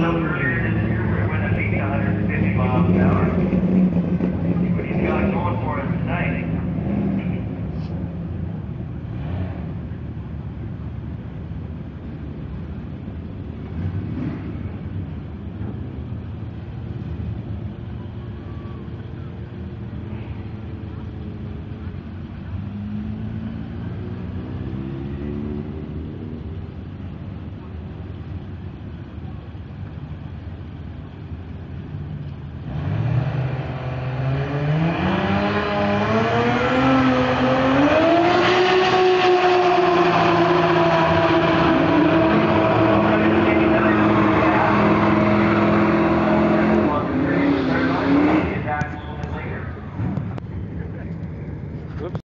number